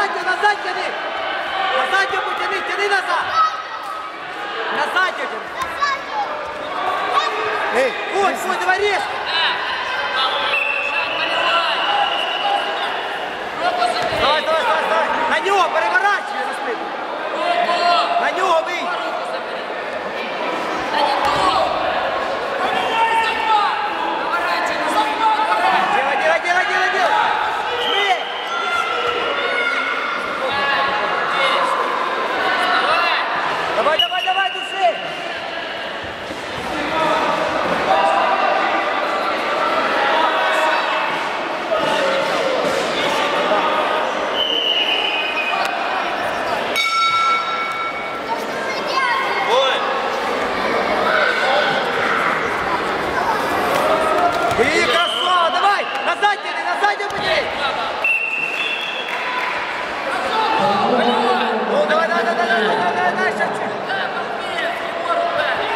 назад, назад тяни! Назад ему тяни, тяни назад! Назад тяни! Эй, вот, вот, давай резко!